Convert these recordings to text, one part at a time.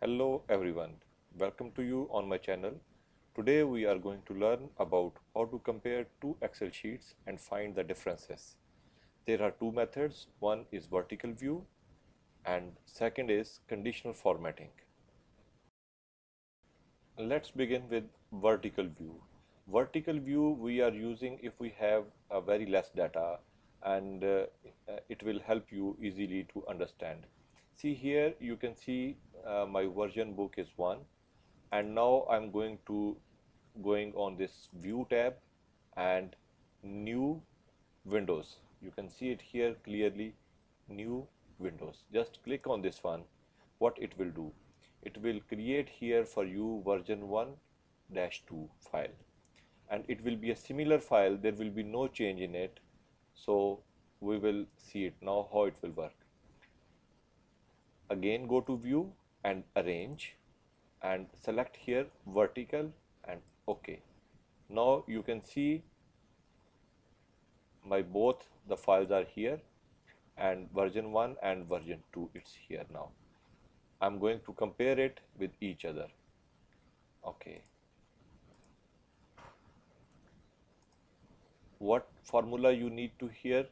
Hello everyone, welcome to you on my channel. Today we are going to learn about how to compare two Excel sheets and find the differences. There are two methods, one is vertical view and second is conditional formatting. Let's begin with vertical view. Vertical view we are using if we have a very less data and uh, it will help you easily to understand. See here you can see uh, my version book is 1 and now I'm going to going on this view tab and new windows. You can see it here clearly new windows. Just click on this one what it will do. It will create here for you version 1 dash 2 file. And it will be a similar file. There will be no change in it. So we will see it now how it will work. Again go to view and arrange and select here vertical and ok. Now you can see my both the files are here and version 1 and version 2 it's here now. I'm going to compare it with each other. Okay what formula you need to hear?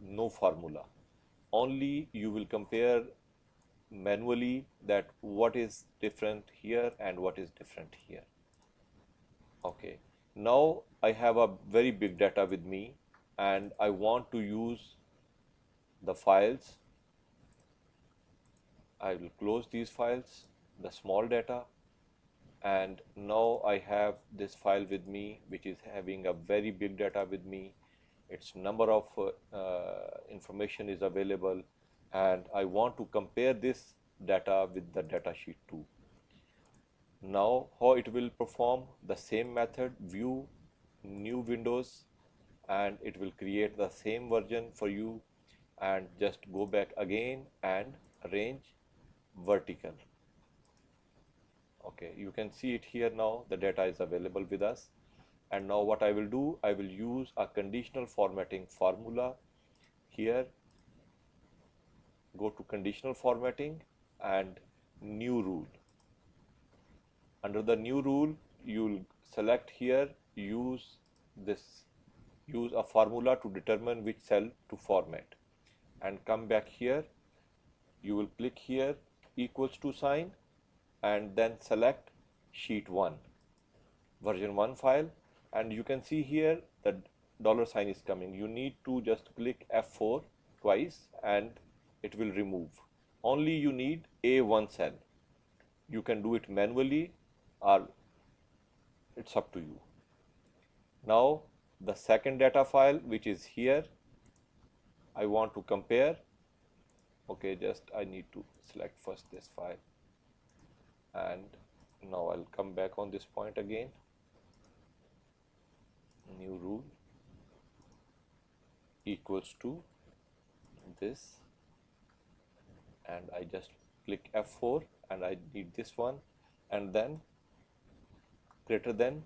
No formula. Only you will compare manually that what is different here and what is different here. Okay. Now I have a very big data with me and I want to use the files. I will close these files the small data and now I have this file with me which is having a very big data with me. Its number of uh, uh, information is available and I want to compare this data with the data sheet 2 now how it will perform the same method view new windows and it will create the same version for you. And just go back again and arrange vertical. Okay you can see it here now. The data is available with us. And now what I will do I will use a conditional formatting formula here go to conditional formatting and new rule. Under the new rule you'll select here use this use a formula to determine which cell to format. And come back here you will click here equals to sign and then select sheet 1 version 1 file. And you can see here the dollar sign is coming. You need to just click F4 twice and it will remove. Only you need A1 cell. You can do it manually or it's up to you. Now the second data file which is here I want to compare. Okay just I need to select first this file. And now I'll come back on this point again. New rule equals to this and I just click F4 and I need this one and then greater than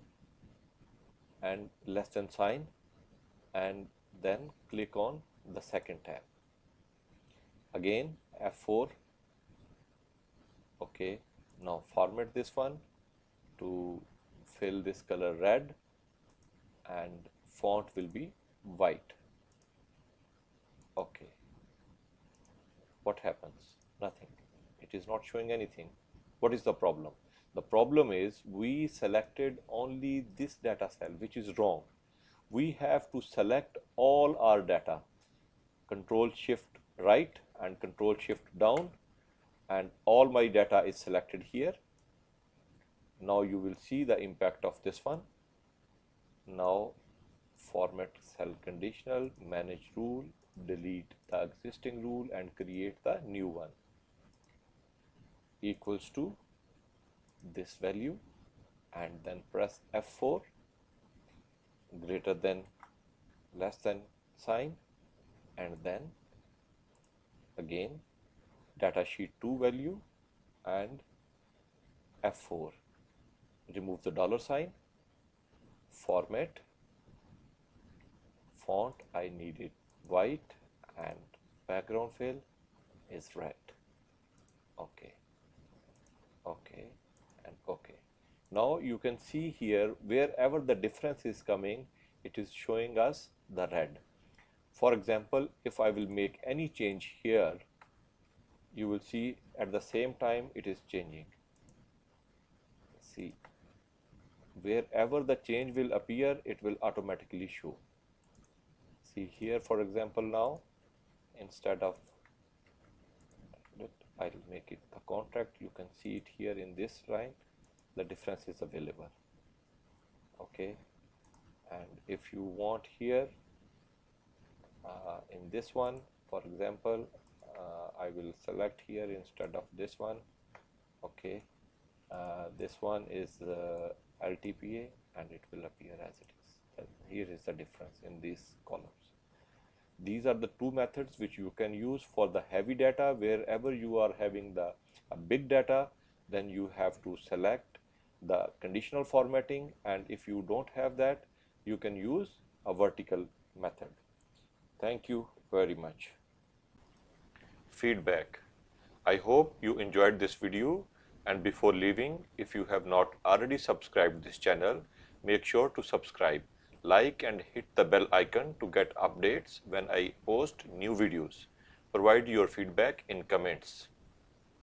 and less than sign and then click on the second tab. Again F4 okay now format this one to fill this color red and font will be white. Okay what happens nothing. It is not showing anything. What is the problem? The problem is we selected only this data cell which is wrong. We have to select all our data. Control shift right and control shift down and all my data is selected here. Now you will see the impact of this one. Now format cell conditional manage rule delete the existing rule and create the new one equals to this value and then press F4 greater than less than sign and then again datasheet 2 value and F4 remove the dollar sign format font I need it white and background fill is red. Okay now you can see here wherever the difference is coming it is showing us the red. For example if I will make any change here you will see at the same time it is changing. See wherever the change will appear it will automatically show. See here for example now instead of I'll make it the contract you can see it here in this line the difference is available. Okay? And if you want here uh, in this one for example uh, I will select here instead of this one. Okay? Uh, this one is the LTPA and it will appear as it is. And here is the difference in these columns these are the two methods which you can use for the heavy data wherever you are having the big data then you have to select the conditional formatting and if you don't have that you can use a vertical method. Thank you very much. Feedback. I hope you enjoyed this video and before leaving if you have not already subscribed this channel make sure to subscribe like and hit the bell icon to get updates when I post new videos. Provide your feedback in comments.